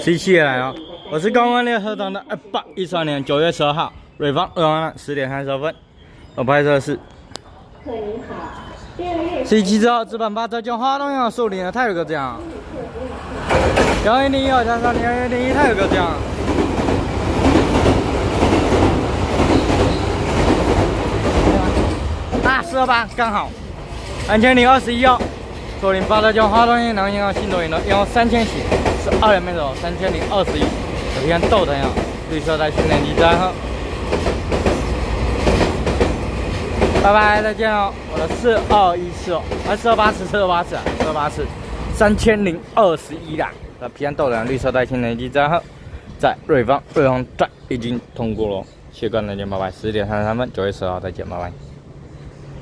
十七也来了，我是刚刚联合党的二八一三年九月十二号，瑞芳二万十点三十分，我拍摄的是。客人好，十七之后，资本把这江花东阳树林的太有个奖，幺一零一二加上幺一零一太有个奖，啊，四二八刚好，三千零二十一哦。树林八德江花东阳南银行新多银的幺三千起。是二两面走三千零二十一，这片豆藤呀，绿色带训练机站哈，拜拜，再见哦，我的四二一次哦，还四二八次，四二八次，四二八次，三千零二十一啦，这片豆的绿色带训练机站哈，在瑞芳瑞芳站已经通过了，谢谢各位再见，拜拜，十点三十三分，九月十号再见，拜拜。